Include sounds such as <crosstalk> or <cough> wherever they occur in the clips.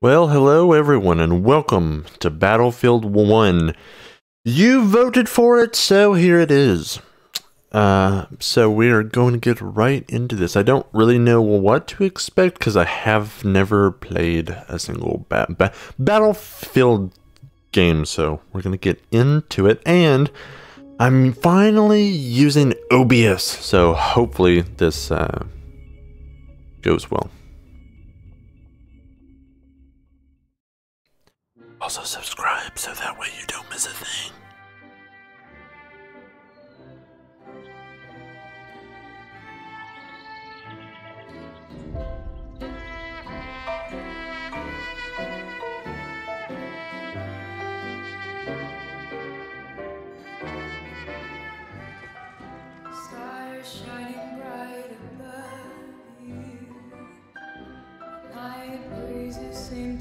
Well, hello everyone, and welcome to Battlefield 1. You voted for it, so here it is. Uh, so we are going to get right into this. I don't really know what to expect because I have never played a single ba ba Battlefield game, so we're going to get into it. And I'm finally using OBS, so hopefully this uh, goes well. Also subscribe so that way you don't miss a thing.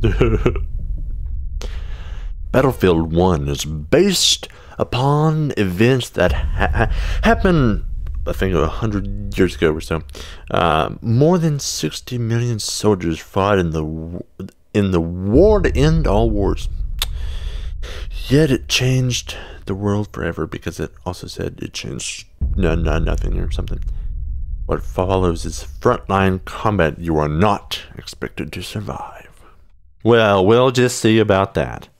<laughs> Battlefield 1 is based upon events that ha- ha- happened, I think, a hundred years ago or so. Uh, more than 60 million soldiers fought in the in the war to end all wars. Yet it changed the world forever because it also said it changed no, no, nothing or something. What follows is frontline combat you are not expected to survive. Well, we'll just see about that.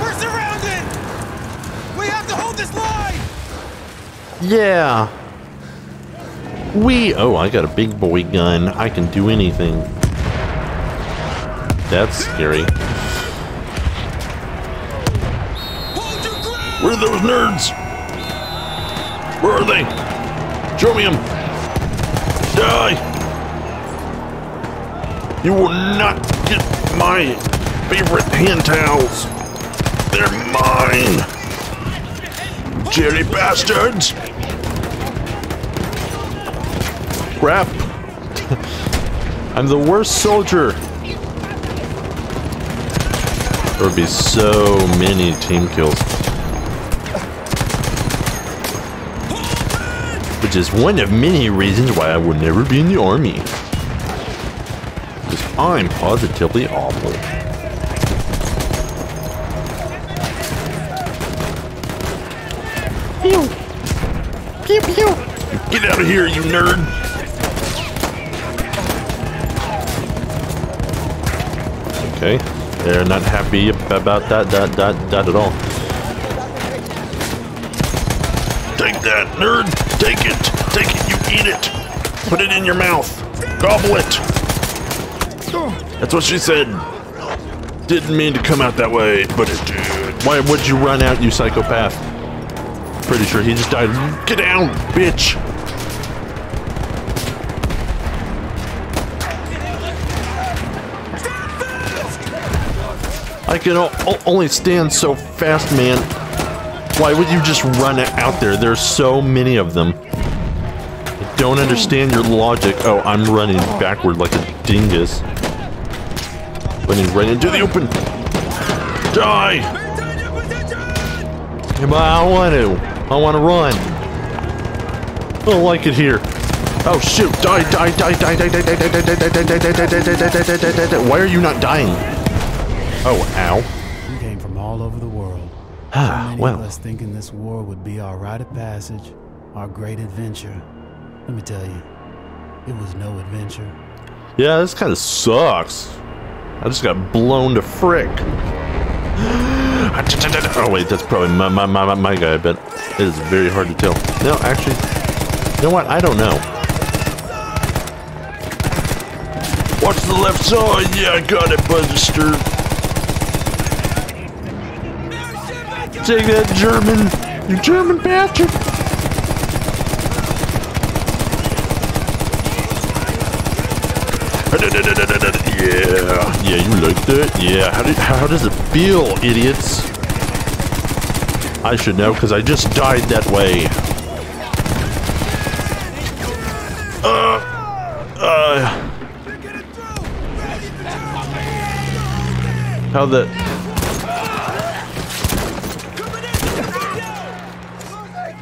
We're surrounded! We have to hold this line! Yeah. We. Oh, I got a big boy gun. I can do anything. That's scary. Hold your ground! Where are those nerds? Where are they? Show. Die. You will not get my favorite hand towels. They're mine. Jelly bastards. Crap. <laughs> I'm the worst soldier. There would be so many team kills. Which is one of many reasons why I will never be in the army. Because I'm positively awful. Pew! Pew pew! Get out of here, you nerd! Okay, they're not happy about that, that, that, that at all. That, nerd! Take it! Take it, you eat it! Put it in your mouth! Gobble it! That's what she said. Didn't mean to come out that way, but it did. Why would you run out, you psychopath? Pretty sure he just died. Get down, bitch! I can only stand so fast, man. Why would you just run out there? There's so many of them. I don't understand your logic. Oh, I'm running backward like a dingus. Running right into the open. Die! Yeah, but I want to. I want to run. I don't like it here. Oh shoot! Die! Die! Die! Die! Die! Die! Die! Die! Die! Die! Die! Die! Die! Die! Die! Die! Die! Die! Why are you not dying? Oh, ow. Ah, Many well. of us thinking this war would be our rite of passage, our great adventure. Let me tell you, it was no adventure. Yeah, this kind of sucks. I just got blown to frick. <gasps> Oh wait, that's probably my my my, my guy. I bet it is very hard to tell. No, actually, you know what? I don't know. Watch the left side. Yeah, I got it, Buster. Take that, German. You German bastard. Yeah, yeah, you like that? Yeah, how, did, how does it feel, idiots? I should know, because I just died that way. Uh, uh, how the...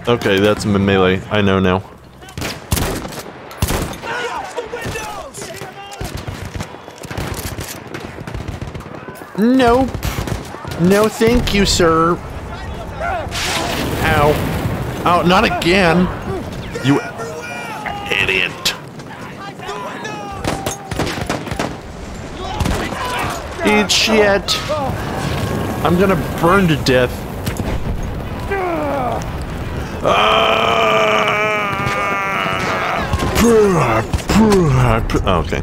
Okay, that's me- melee. I know now. Nope. No, thank you, sir. Ow. Oh, not again. You idiot. Eat shit. I'm gonna burn to death. Ah. Okay.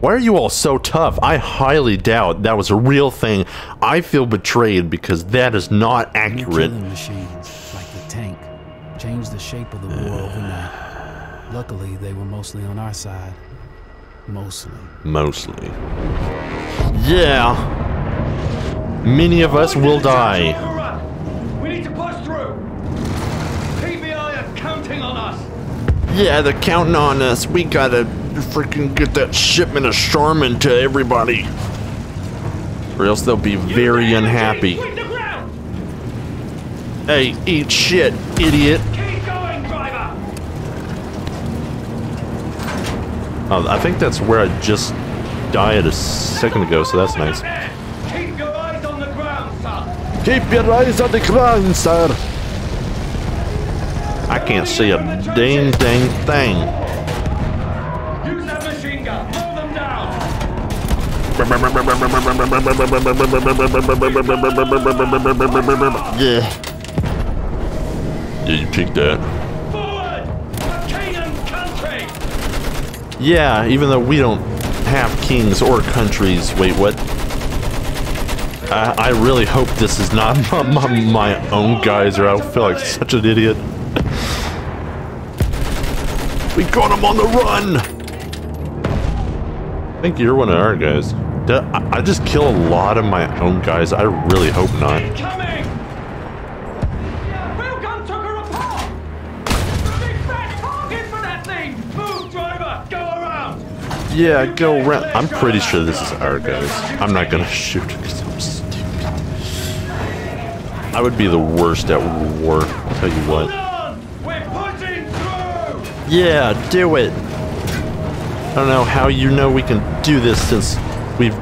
Why are you all so tough? I highly doubt that was a real thing. I feel betrayed because that is not New accurate. killing machines, like the tank, changed the shape of the war overnight. Luckily, they were mostly on our side. Mostly. Mostly. Yeah. Many of us will die. We need to push through. PBI are counting on us. Yeah, they're counting on us. We gotta freaking get that shipment of Charmin to everybody. Or else they'll be very unhappy. Keep the ground. Hey, eat shit, idiot. Keep going, driver. Oh, I think that's where I just died a second ago, so that's nice. Keep your eyes on the ground, son. Keep your eyes on the ground, sir. I can't see a dang dang thing. Use that machine gun. Blow them down. Yeah. Yeah, you picked that. Forward. Canaan country. Yeah, even though we don't have kings or countries. Wait, what? I, I really hope this is not <laughs> my, my, my own guys, or I'll feel like such an idiot. We got him on the run! I think you're one of our guys. I, just kill a lot of my own guys. I really hope not. Incoming. Railgun took her apart. Big fat target for that thing. Move, driver. Go around. Yeah, go around. I'm pretty sure this is our guys. I'm not gonna <laughs> shoot because I'm stupid. I would be the worst at war. I'll tell you what. on. We're pushing through. Yeah, do it. I don't know how you know we can do this since we've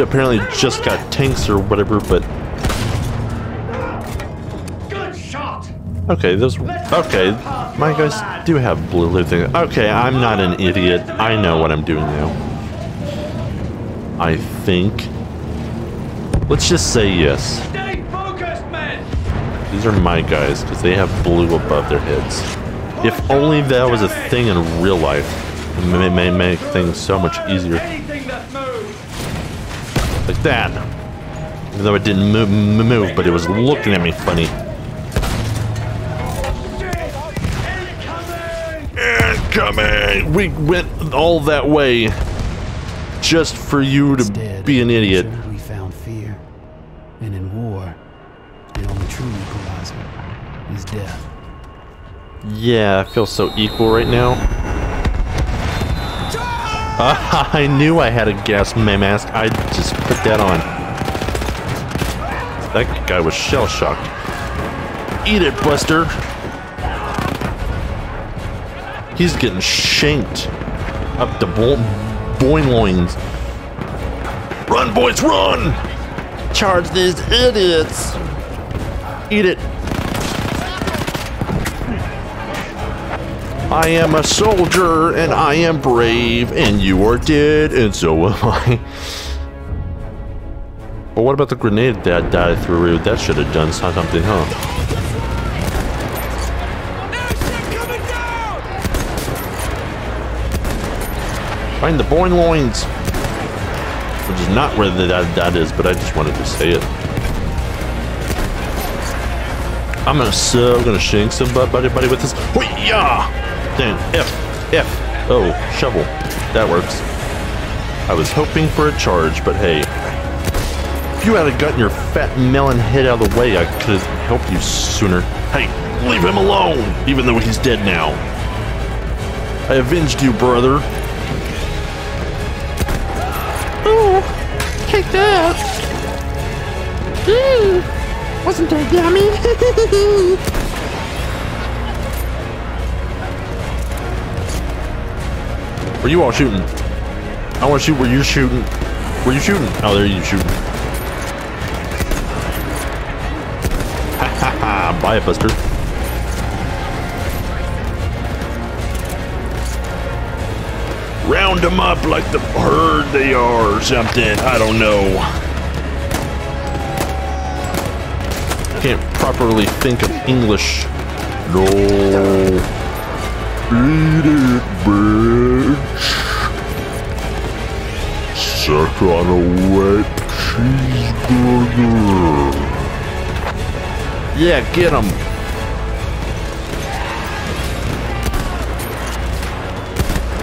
apparently just got tanks or whatever, but Good shot. okay, those okay. My guys do have blue loot things. Okay, I'm not an idiot. I know what I'm doing now. I think. Let's just say yes. Stay focused, men. These are my guys because they have blue above their heads. If only that was a thing in real life, it may, may make things so much easier. Anything that moves. Like that. Even though it didn't move, move but it was looking at me funny. Incoming! We went all that way just for you to Instead, be an idiot. We found fear. And in war, the only true equalizer is death. Yeah, I feel so equal right now. <laughs> I knew I had a gas mask. I just put that on. That guy was shell shocked. Eat it, Buster. He's getting shanked up the bo- loins. Run, boys, run! Charge these idiots! Eat it. I am a soldier and I am brave and you are dead and so am <laughs> I. But what about the grenade that died through? That should have done something, huh? Find the Boyne loins! Which is not where that, that is, but I just wanted to say it. I'm gonna so gonna shank somebody buddy buddy with this. Wait, yeah! Then F, F. Oh, shovel. That works. I was hoping for a charge, but hey. If you had gotten your fat melon head out of the way, I could have helped you sooner. Hey, leave him alone, even though he's dead now. I avenged you, brother. Ooh, take that. Ooh, wasn't that yummy? <laughs> Where you all shooting? I want to shoot where you're shooting. Where you shooting? Oh, there you shooting. Ha ha ha! Buy it, Buster. Round them up like the herd they are or something. I don't know. Can't properly think of English. No. Eat it, bitch. Suck on a wet cheeseburger. Yeah, get him.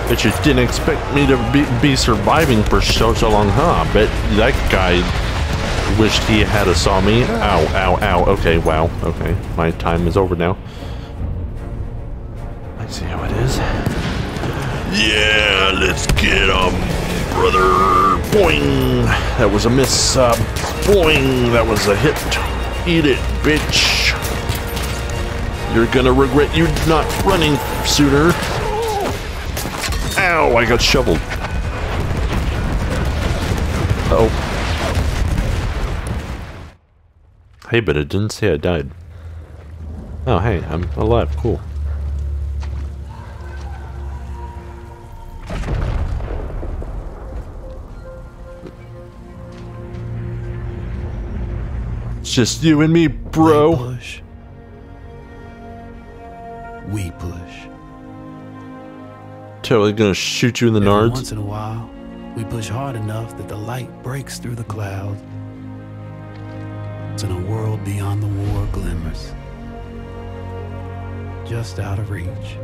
Bet you didn't expect me to be, be surviving for so, so long, huh? Bet that guy wished he had a saw me. Ow, ow, ow. Okay, wow. Okay, my time is over now. See how it is. Yeah, let's get him, brother. Boing. That was a miss. Uh, boing. That was a hit. Eat it, bitch. You're gonna regret you not running sooner. Ow, I got shoveled. Uh oh. Hey, but it didn't say I died. Oh, hey, I'm alive. Cool. Just you and me, They bro. push. We push. Totally gonna shoot you in the Every nards. once in a while, we push hard enough that the light breaks through the clouds. And a world beyond the war glimmers. Just out of reach.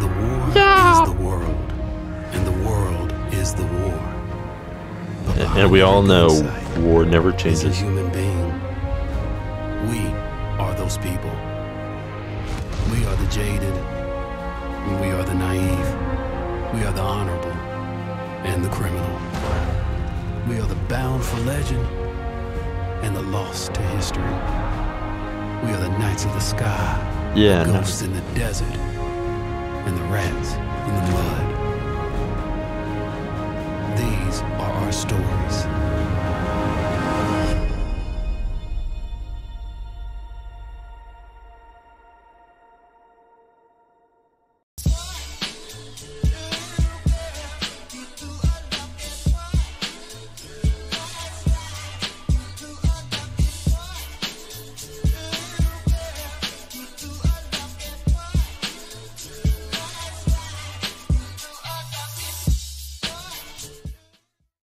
The war Yeah. And we all know war never is a changes. human being. We are those people. We are the jaded. We are the naive. We are the honorable and the criminal. We are the bound for legend and the lost to history. We are the knights of the sky, Yeah, the no. ghosts in the desert, and the rats in the mud. These are our stories.